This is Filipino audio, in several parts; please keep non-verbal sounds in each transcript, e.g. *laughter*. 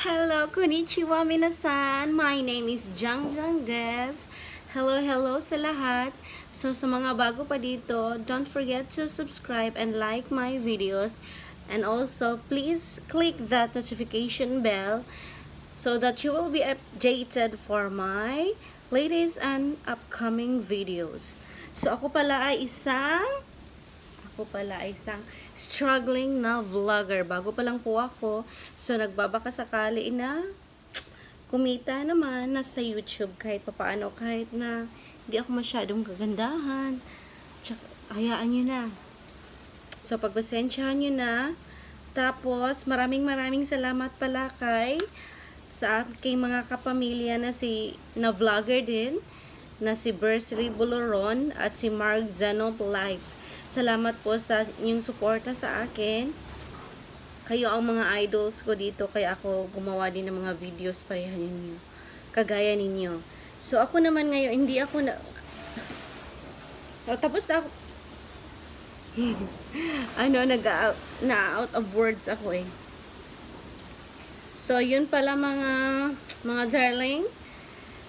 Hello, konnichiwa minasan. My name is Jang Jang Des. Hello, hello sa lahat. So, sa mga bago pa dito, don't forget to subscribe and like my videos. And also, please click that notification bell so that you will be updated for my latest and upcoming videos. So, ako pala ay isang ako pala ay isang struggling na vlogger. Bago pa lang po ako. So, nagbabaka sakali na kumita naman na sa YouTube kahit papaano. Kahit na hindi ako masyadong kagandahan. Tsaka, hayaan nyo na. So, pagbasensyahan nyo na. Tapos, maraming maraming salamat pala kay sa aking mga kapamilya na si na vlogger din na si Bursary Boloron at si Mark Zenop Life. Salamat po sa inyong suporta sa akin. Kayo ang mga idols ko dito kaya ako gumawa din ng mga videos pareha ninyo. Kagaya ninyo. So ako naman ngayon, hindi ako na... Oh, tapos na ako. *laughs* ano, nag na out of words ako eh. So, yun pala mga mga darling.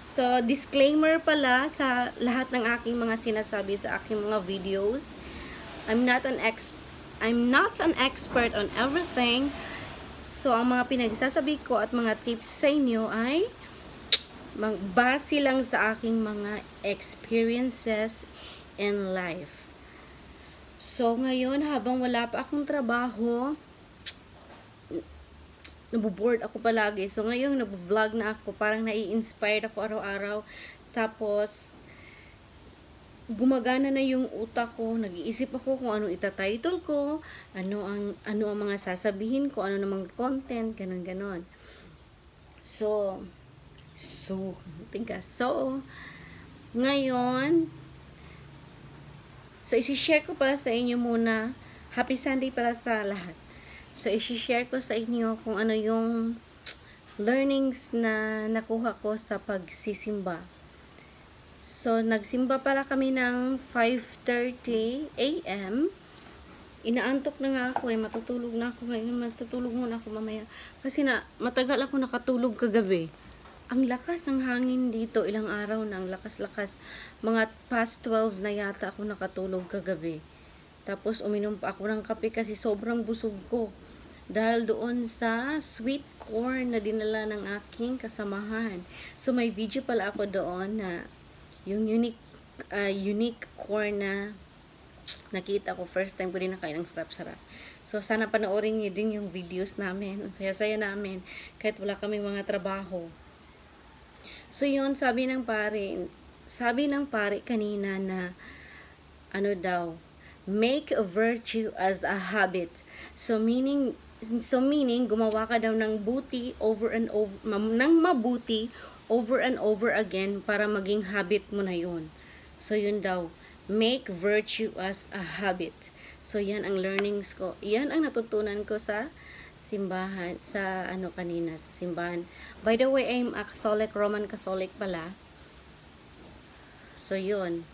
So, disclaimer pala sa lahat ng aking mga sinasabi sa aking mga videos. I'm not an ex I'm not an expert on everything. So, ang mga pinagsasabi ko at mga tips sa inyo ay magbase lang sa aking mga experiences in life. So, ngayon, habang wala pa akong trabaho, nabuboard ako palagi. So, ngayon, nag-vlog na ako. Parang nai-inspired ako araw-araw. Tapos, gumagana na yung utak ko, nag-iisip ako kung anong itatitle ko, ano ang ano ang mga sasabihin ko, ano namang content, ganun ganon. So, so, tingka. So, ngayon, so isi-share ko pala sa inyo muna, happy Sunday pala sa lahat. So, isi-share ko sa inyo kung ano yung learnings na nakuha ko sa pagsisimba. So, nagsimba pala kami ng 5.30 a.m. Inaantok na nga ako eh. Matutulog na ako ngayon. Matutulog muna ako mamaya. Kasi na, matagal ako nakatulog kagabi. Ang lakas ng hangin dito. Ilang araw na. Ang lakas-lakas. Mga past 12 na yata ako nakatulog kagabi. Tapos, uminom pa ako ng kape kasi sobrang busog ko. Dahil doon sa sweet corn na dinala ng aking kasamahan. So, may video pala ako doon na yung unique uh, unique corn na nakita ko first time ko din nakain ng sarap-sarap. So sana panoorin niyo din yung videos namin. Ang saya-saya namin kahit wala kaming mga trabaho. So yun sabi ng pare, sabi ng pare kanina na ano daw, make a virtue as a habit. So meaning so meaning gumawa ka daw ng buti over and over ng mabuti over and over again para maging habit mo na yun. So, yun daw. Make virtue as a habit. So, yan ang learnings ko. Yan ang natutunan ko sa simbahan, sa ano kanina, sa simbahan. By the way, I'm a Catholic, Roman Catholic pala. So, yun.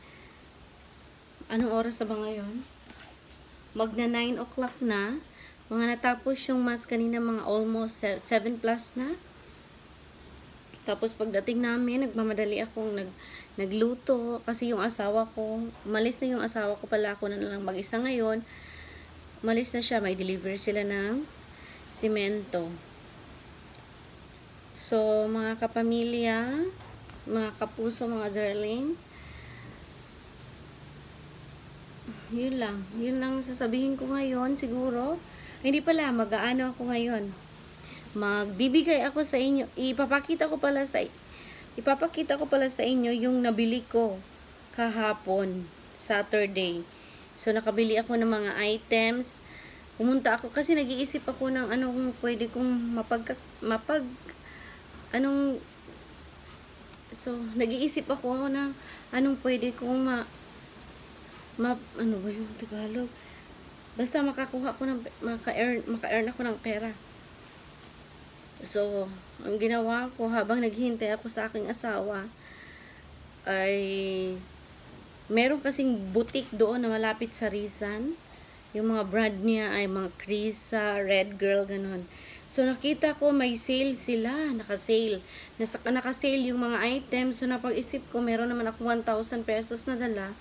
Anong oras na ba ngayon? Magna 9 o'clock na. Mga natapos yung mass kanina, mga almost 7 plus na. Tapos pagdating namin, nagmamadali akong nag, nagluto kasi yung asawa ko, malis na yung asawa ko pala ako na lang mag-isa ngayon. Malis na siya, may deliver sila ng simento. So, mga kapamilya, mga kapuso, mga darling, yun lang. Yun lang sasabihin ko ngayon, siguro. Hindi pala, mag-aano ako ngayon magbibigay ako sa inyo, ipapakita ko pala sa ipapakita ko pala sa inyo yung nabili ko kahapon, Saturday. So nakabili ako ng mga items. Pumunta ako kasi nag-iisip ako ng anong pwede kong mapag mapag anong So, nag-iisip ako ng anong pwede kong ma, ma ano ba yung Tagalog? Basta makakuha ako ng maka-earn maka-earn ako ng pera. So, ang ginawa ko habang naghihintay ako sa aking asawa ay meron kasing butik doon na malapit sa Rizan. Yung mga brand niya ay mga Krisa, Red Girl, ganun. So, nakita ko may sale sila. Naka-sale. Nasa, naka-sale yung mga items. So, napag-isip ko, meron naman ako 1,000 pesos na dala.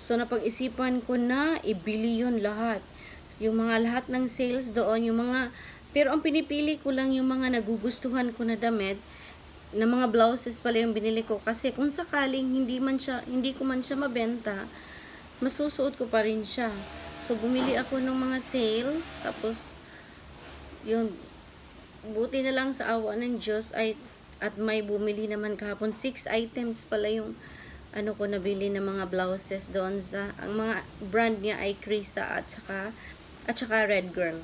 So, napag-isipan ko na ibili yun lahat. Yung mga lahat ng sales doon, yung mga... Pero ang pinipili ko lang yung mga nagugustuhan ko na damit na mga blouses pala yung binili ko. Kasi kung sakaling hindi man siya hindi ko man siya mabenta masusuot ko pa rin siya. So bumili ako ng mga sales tapos yun buti na lang sa awa ng Diyos ay at may bumili naman kahapon. 6 items pala yung ano ko nabili ng mga blouses doon sa ang mga brand niya ay Krisa at saka at saka Red Girl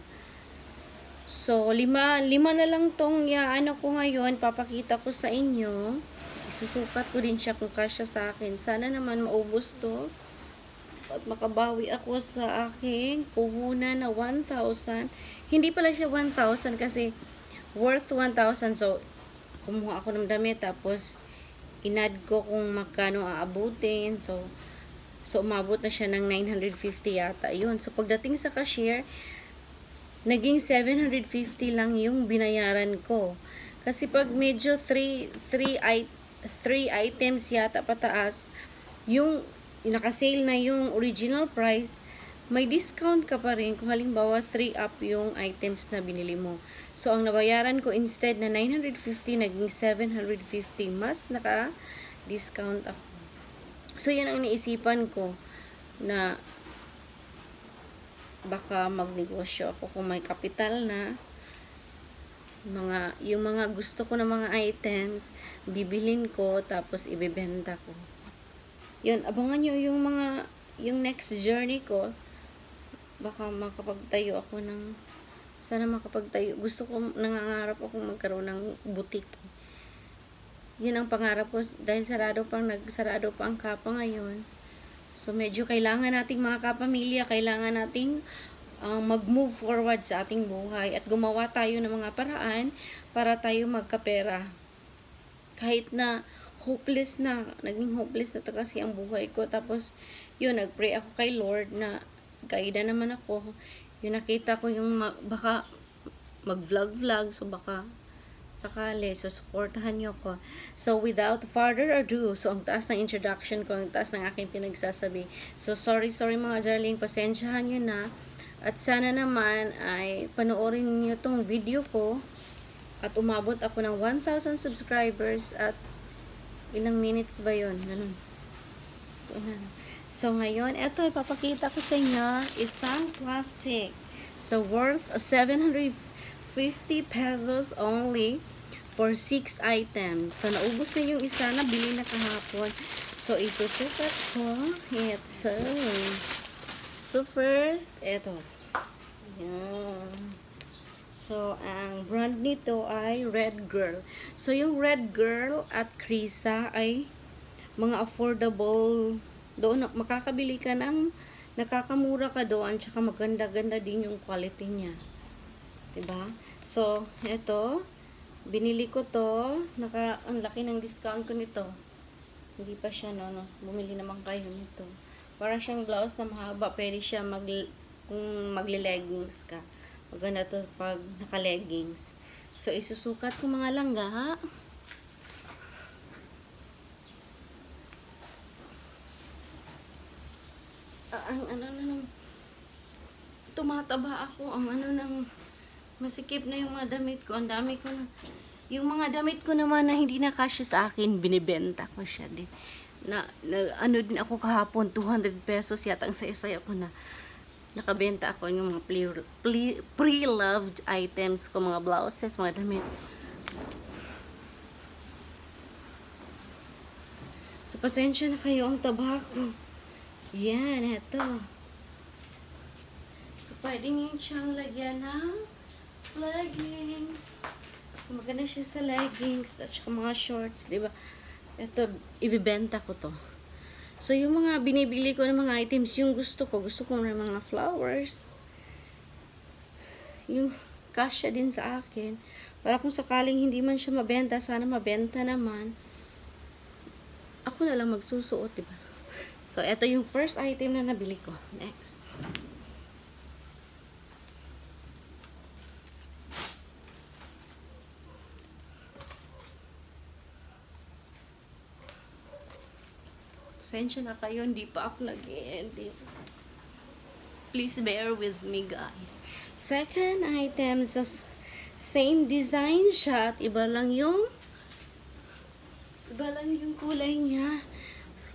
So, lima, lima na lang tong yaano ko ngayon. Papakita ko sa inyo. Isusukat ko din siya kung kasya sa akin. Sana naman maubos to. At makabawi ako sa aking puhunan na 1,000. Hindi pala siya 1,000 kasi worth 1,000. So, kumuha ako ng damit. Tapos, inad ko kung magkano aabutin. So, so umabot na siya ng 950 yata. Yun. So, pagdating sa cashier, naging 750 lang yung binayaran ko. Kasi pag medyo 3 3 3 items yata pataas, yung naka-sale na yung original price, may discount ka pa rin kung halimbawa 3 up yung items na binili mo. So, ang nabayaran ko instead na 950, naging 750. Mas naka-discount ako. So, yan ang naisipan ko na baka magnegosyo ako kung may kapital na. Mga yung mga gusto ko na mga items bibilin ko tapos ibebenta ko. Yun abangan nyo yung mga yung next journey ko. Baka makapagtayo ako ng sana makapagtayo. Gusto ko nangangarap ako magkaroon ng boutique. Yun ang pangarap ko dahil sarado pang nagsarado pa ang kapa ngayon So, medyo kailangan nating mga kapamilya, kailangan nating uh, mag-move forward sa ating buhay at gumawa tayo ng mga paraan para tayo magkapera. Kahit na hopeless na, naging hopeless na kasi ang buhay ko. Tapos, yun, nagpray ako kay Lord na kaida naman ako. Yun, nakita ko yung baka mag-vlog-vlog, so baka sakali. So, supportahan nyo ko. So, without further ado, so, ang taas ng introduction ko, ang taas ng aking pinagsasabi. So, sorry, sorry mga darling, pasensyahan nyo na. At sana naman ay panoorin niyo tong video ko at umabot ako ng 1,000 subscribers at ilang minutes ba yon Ganun. So, ngayon, ito, ipapakita ko sa inyo, isang plastic. So, worth 750 pesos only for 6 items. So, naubos na yung isa na bili na kahapon. So, isusukat ko. It's so. So, first, eto. Ayan. So, ang brand nito ay Red Girl. So, yung Red Girl at Krisa ay mga affordable doon makakabili ka ng nakakamura ka doon tsaka maganda-ganda din yung quality niya. 'Di ba? So, ito binili ko to, naka, ang laki ng discount ko nito. Hindi pa siya, no, no. Bumili naman kayo nito. Para siyang blouse na mahaba, pwede siya mag, kung magle-leggings ka. Maganda to pag naka-leggings. So, isusukat ko mga langga, ha? Ah, ang ano na tumataba ako ang ano nang masikip na yung mga damit ko. Ang dami ko na. Yung mga damit ko naman na hindi na kasya sa akin, binibenta ko siya din. Na, na ano din ako kahapon, 200 pesos yata ang saya-saya ko na nakabenta ako yung mga pre-loved items ko, mga blouses, mga damit. So, pasensya na kayo ang tabako. Yan, eto. So, pwede nyo siyang lagyan ng leggings. So, maganda siya sa leggings at saka mga shorts, di ba? Ito, ibibenta ko to. So, yung mga binibili ko ng mga items, yung gusto ko, gusto ko ng mga flowers. Yung kasya din sa akin. Para kung sakaling hindi man siya mabenta, sana mabenta naman. Ako na lang magsusuot, di ba? So, ito yung first item na nabili ko. Next. Pasensya na kayo, hindi pa ako nag-ending. Please bear with me, guys. Second item, same design shot, iba lang yung iba lang yung kulay niya.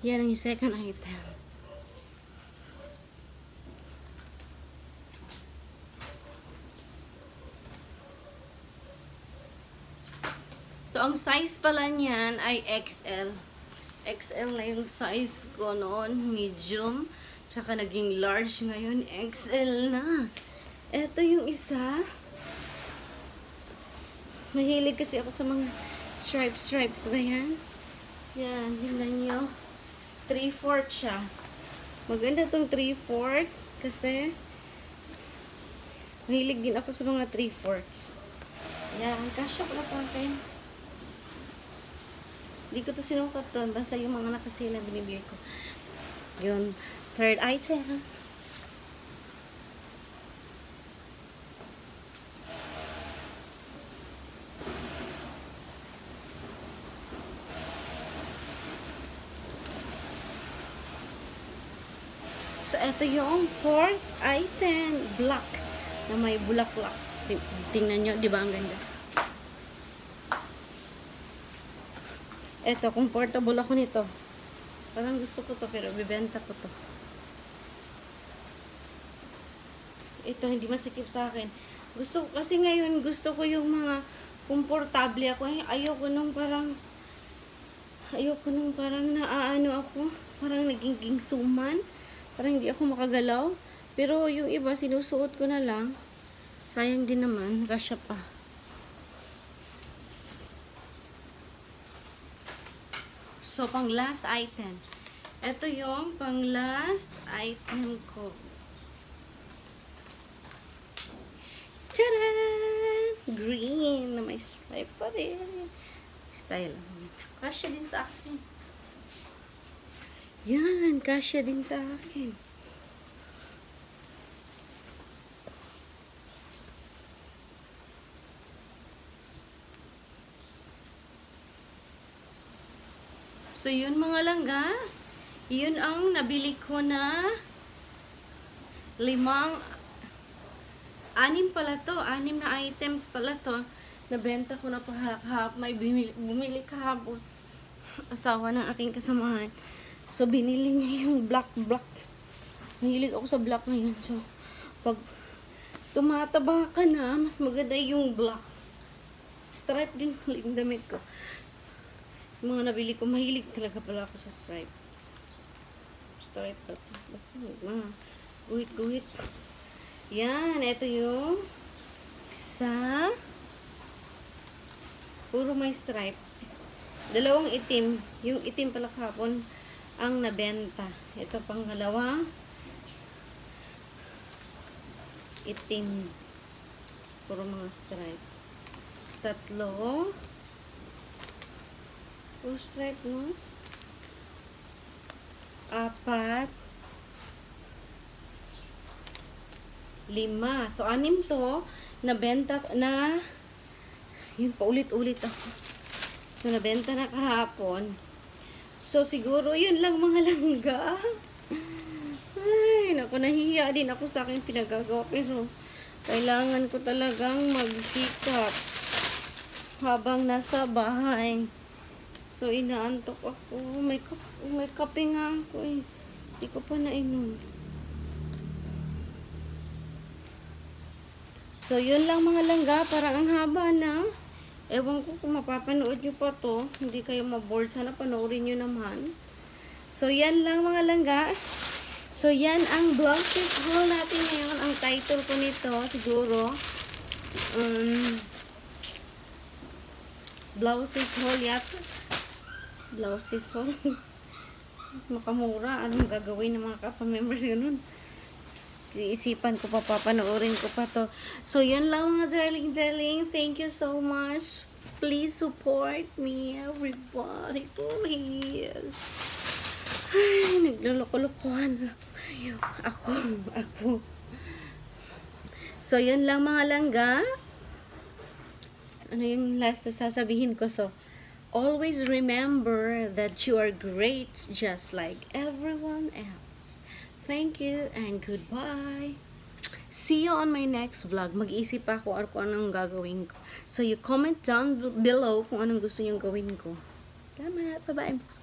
Yan ang second item. So, ang size pala niyan ay XL. XL na yung size ko noon, medium. Tsaka naging large ngayon, XL na. Ito yung isa. Mahilig kasi ako sa mga stripes-stripes ba yan? Yan, tingnan nyo. 3-4 siya. Maganda tong 3-4 kasi mahilig din ako sa mga 3-4s. Yan, kasya pala sa akin. Hindi ko to sinukat doon. Basta yung mga nakasila binibili ko. Yun. Third item. So, ito yung fourth item. Black. Na may bulaklak. Ting- Tingnan nyo. Di ba ang ganda? Eto, comfortable ako nito. Parang gusto ko to, pero bibenta ko to. Ito, hindi masikip sa akin. Gusto, kasi ngayon, gusto ko yung mga komportable ako. Ay, ayoko nung parang, ayoko nung parang naaano ako. Parang naging suman. Parang hindi ako makagalaw. Pero yung iba, sinusuot ko na lang. Sayang din naman, kasya pa. So, pang last item. Ito yung pang last item ko. Tcharan! Green na may stripe pa rin. Style. Kasya din sa akin. Yan, kasya din sa akin. So, yun mga langga. Yun ang nabili ko na limang anim pala to. Anim na items pala to. Nabenta ko na kahap. May bumili, bumili kahapon. Asawa ng aking kasamahan. So, binili niya yung black black. Mahilig ako sa black ngayon. So, pag tumataba ka na, mas maganda yung black. Stripe din *laughs* yung damit ko. Yung mga nabili ko, mahilig talaga pala ako sa stripe. Stripe pa. Basta mga guhit-guhit. Yan, ito yung sa puro may stripe. Dalawang itim. Yung itim pala kahapon ang nabenta. Ito pangalawa. Itim. Puro mga stripe. Tatlo. Puro stripe, no? Apat. Lima. So, anim to. Nabenta na. Yun, paulit-ulit ako. So, nabenta na kahapon. So, siguro, yun lang mga langga. Ay, naku, nahihiya din ako sa akin pinagagawa. Pero, kailangan ko talagang magsikap habang nasa bahay. So, inaantok ako. May, kap may kape nga ako eh. Hindi ko pa nainom. So, yun lang mga langga. Parang ang haba na. Ewan ko kung mapapanood nyo pa to. Hindi kayo maboard. Sana panoorin nyo naman. So, yan lang mga langga. So, yan ang blouses haul natin ngayon. Ang title ko nito, siguro, um, blouses haul yata. Blouses haul. *laughs* Makamura. Anong gagawin ng mga kapamembers ganun? Iisipan ko pa, papanoorin ko pa to. So, yan lang mga darling, darling. Thank you so much. Please support me, everybody. Please. Ay, nagluloko-lokohan lang tayo. Ako, ako. So, yun lang mga langga. Ano yung last na sasabihin ko? So, always remember that you are great just like everyone else. Thank you and goodbye. See you on my next vlog. Mag-iisip ako ano kung anong gagawin ko. So you comment down below kung anong gusto niyong gawin ko. Salamat. Bye-bye.